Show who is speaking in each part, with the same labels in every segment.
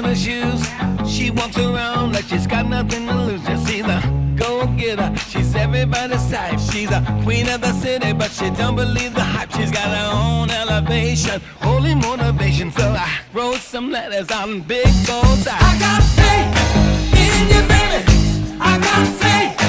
Speaker 1: in her shoes. She walks around like she's got nothing to lose. Just she's a go-getter. She's everybody's type. She's a queen of the city, but she don't believe the hype. She's got her own elevation, holy motivation. So I wrote some letters on big goals. I got faith in you, baby. I got faith.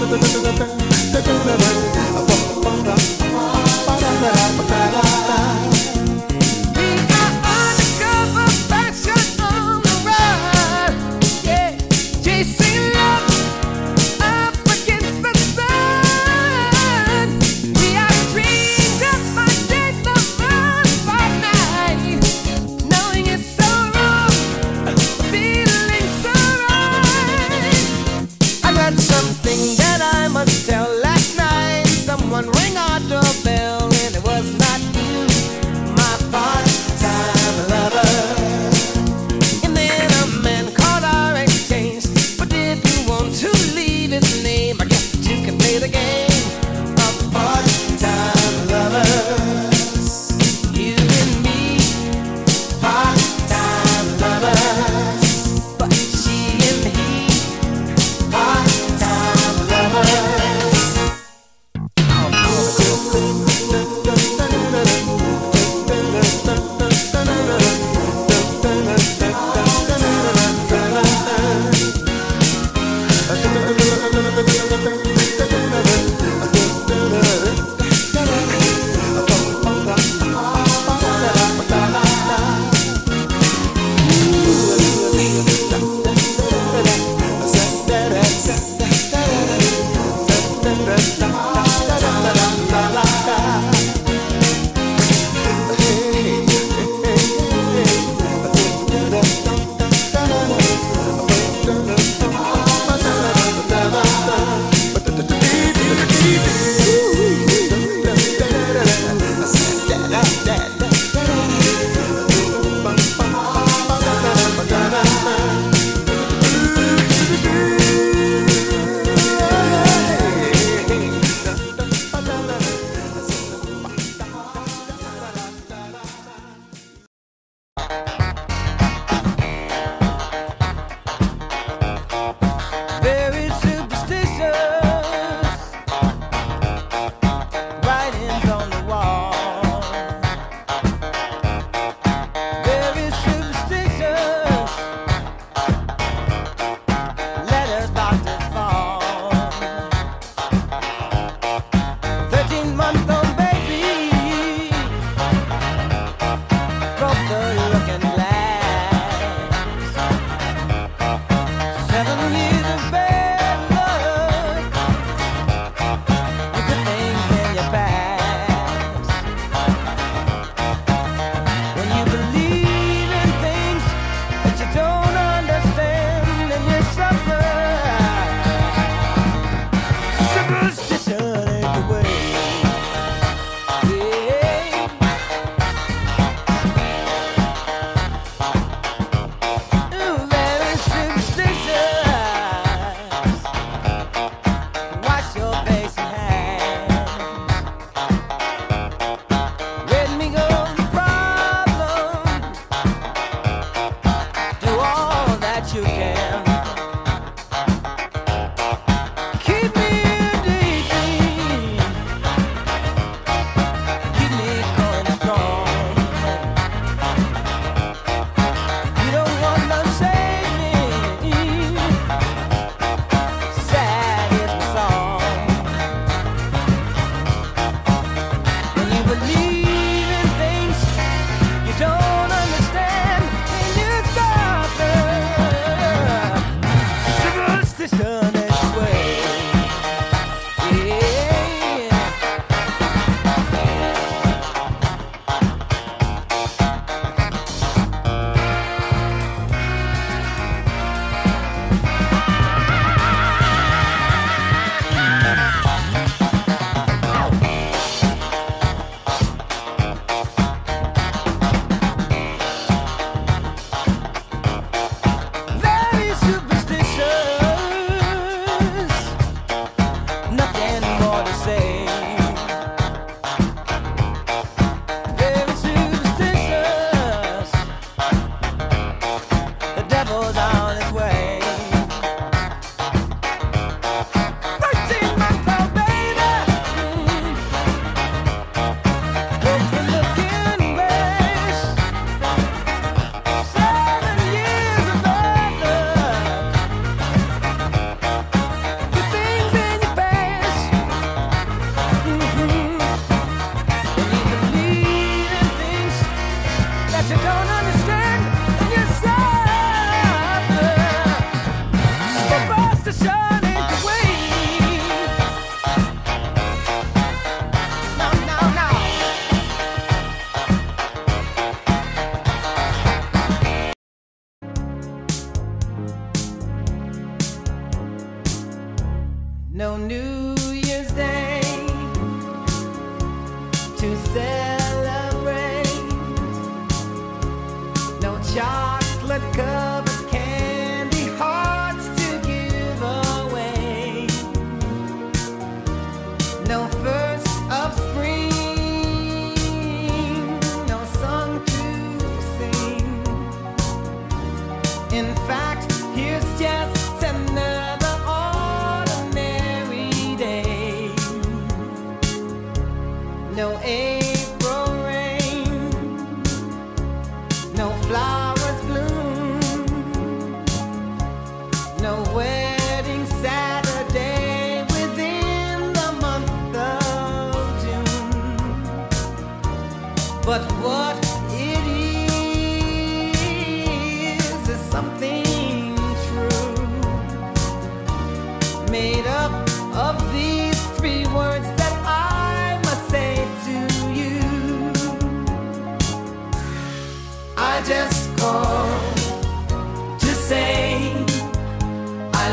Speaker 1: da da da da da da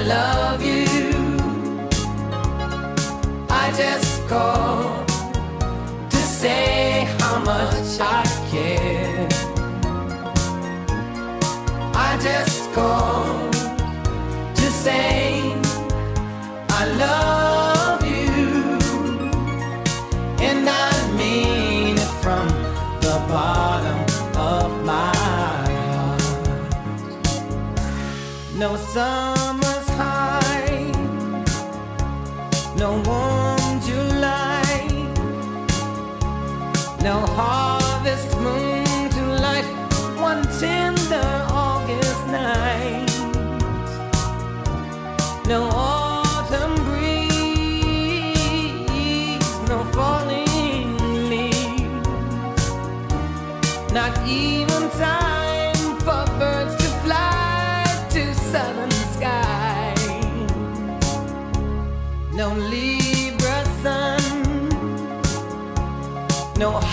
Speaker 1: love you. I
Speaker 2: just
Speaker 3: call to say how much I care. I just call to say I love you, and I mean it from the bottom of my heart. No, some. you know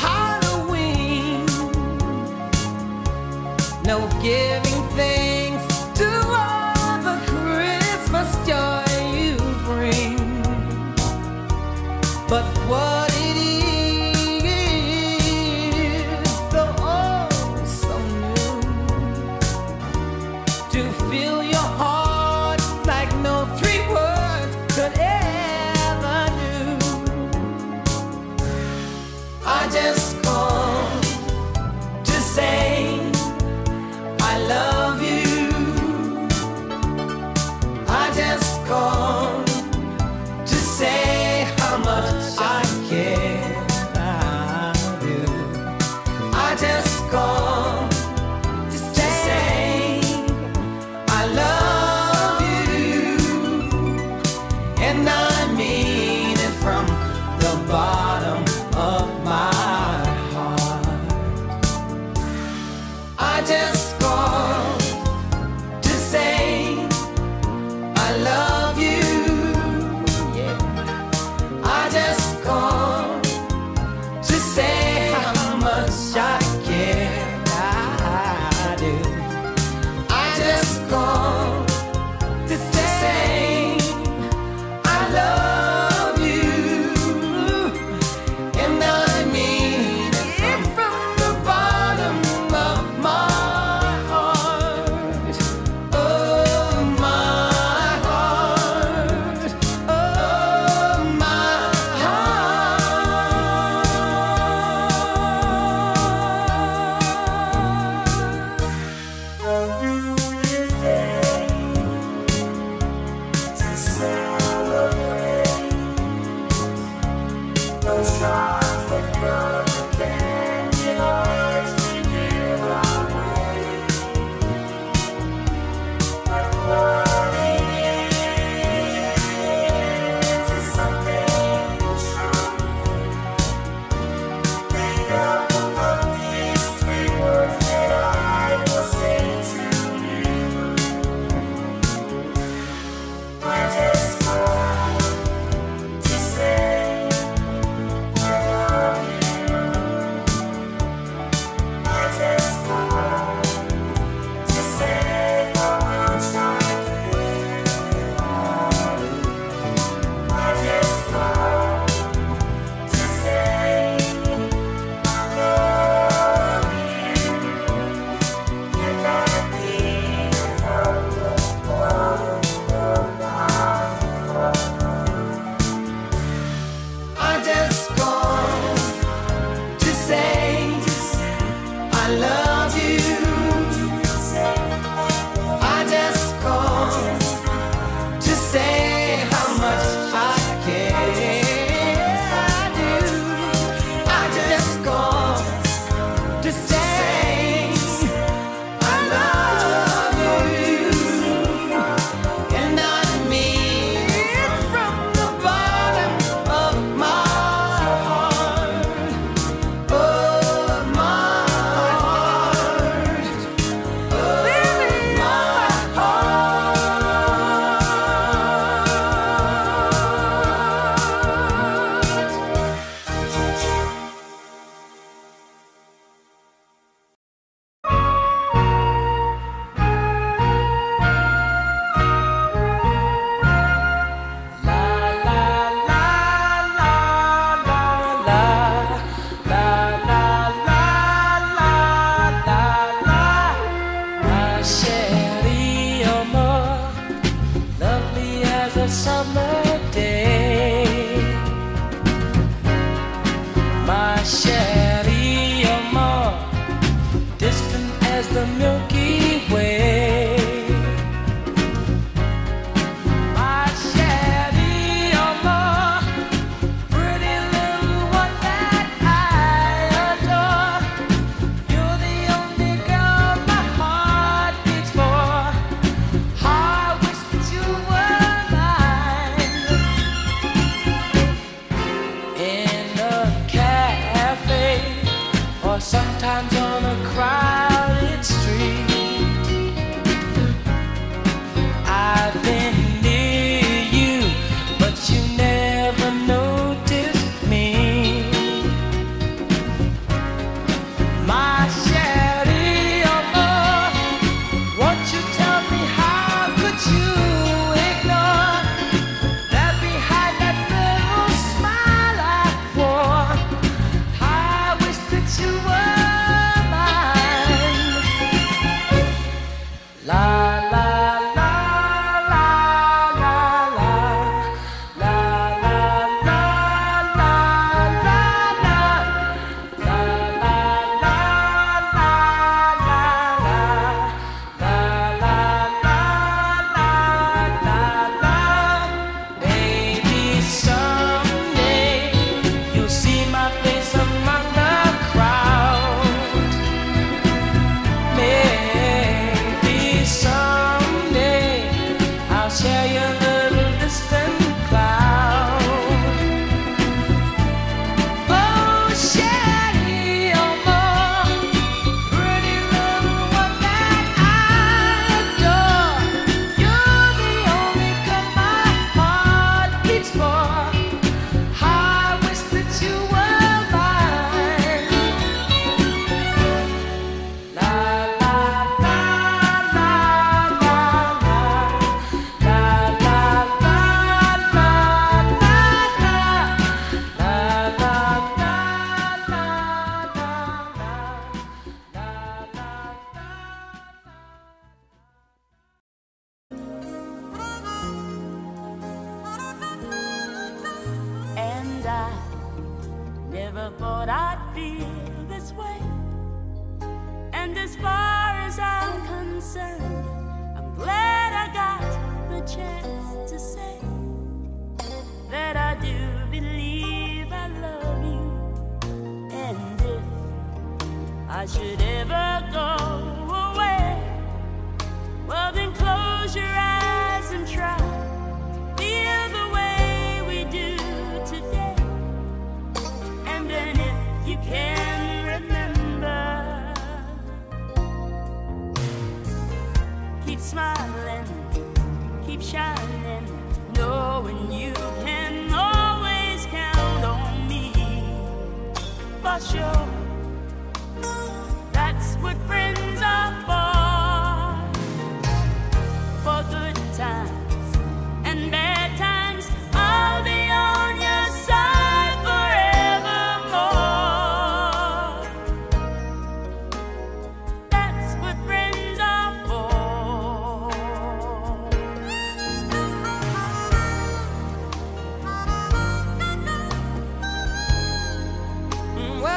Speaker 3: love.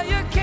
Speaker 3: you can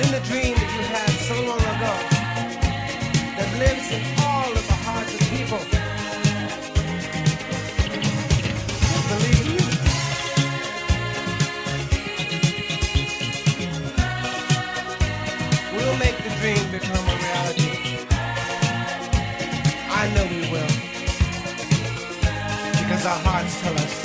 Speaker 3: in the dream that you had so long ago that lives in all of the hearts of people. dream become a reality. I know we will. Because our hearts tell us.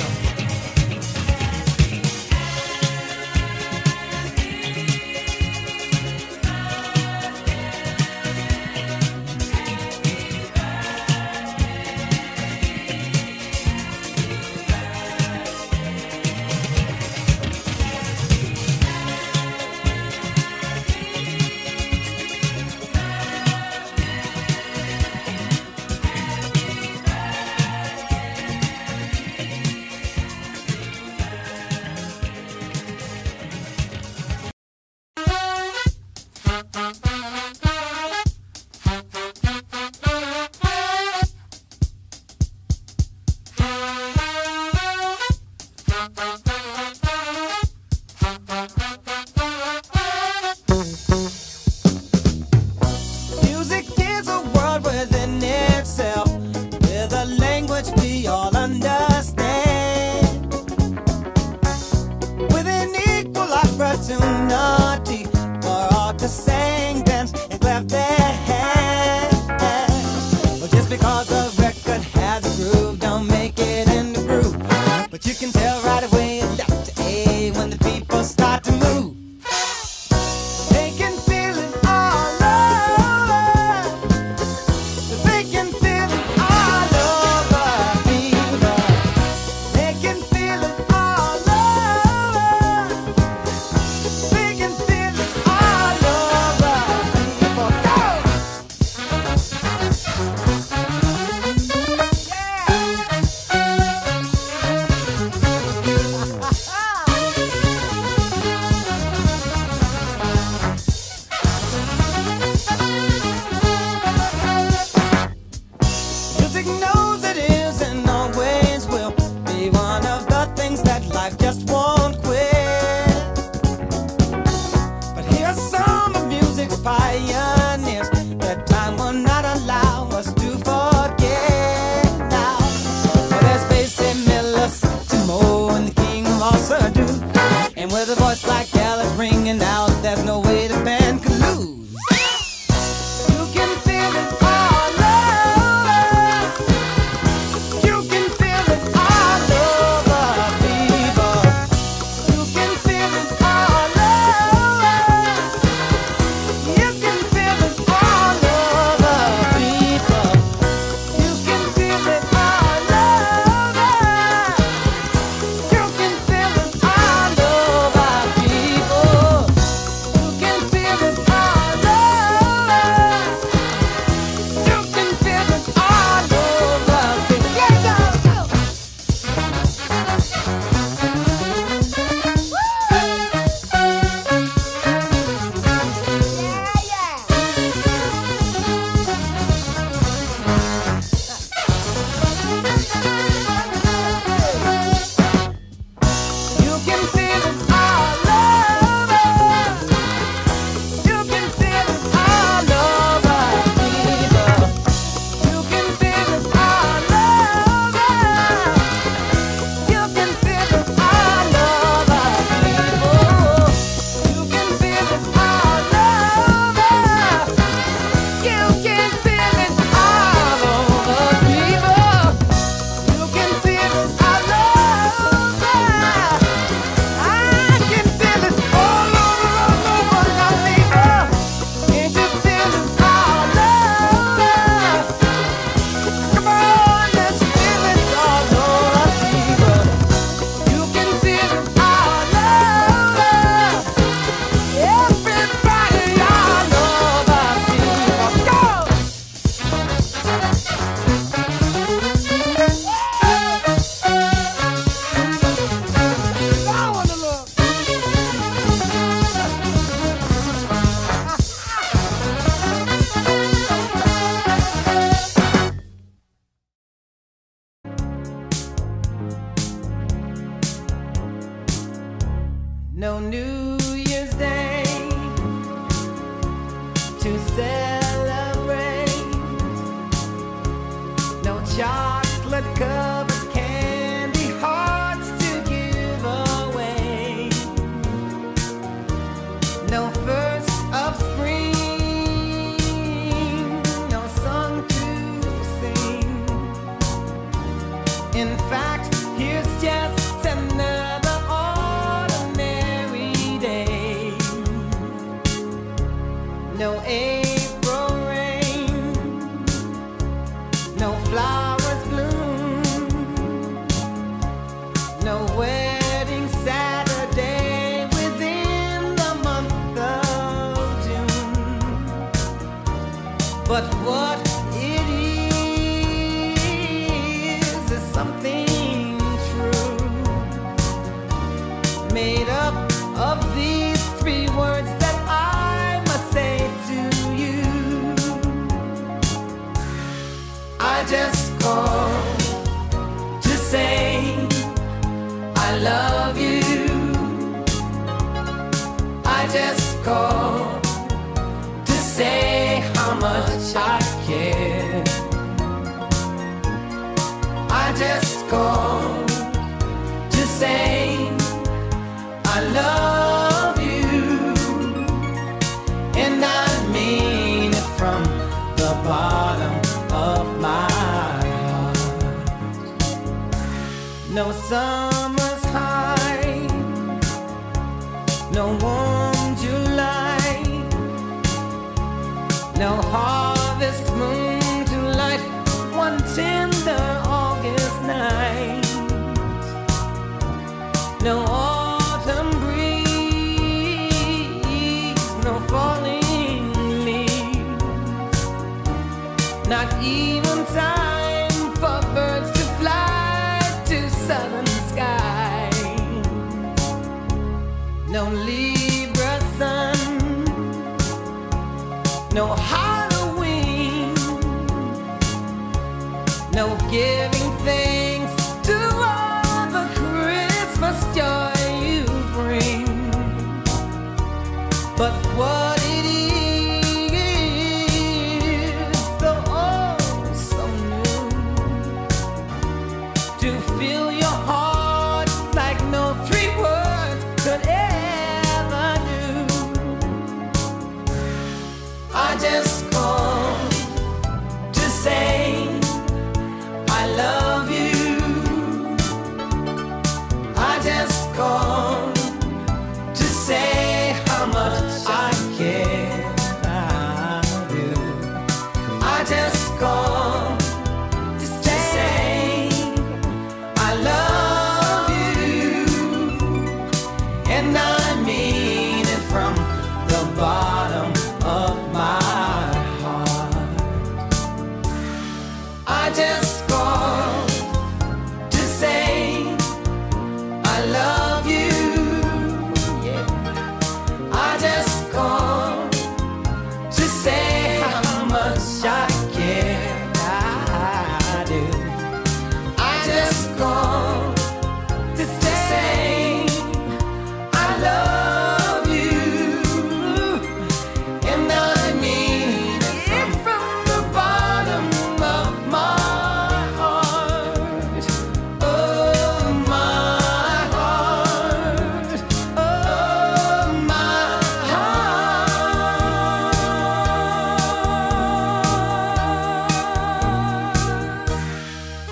Speaker 1: No
Speaker 3: Halloween,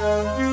Speaker 3: Música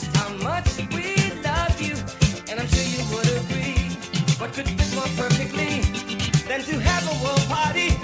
Speaker 3: just how much we love you, and I'm sure you would agree. What could fit more perfectly than to have a world party?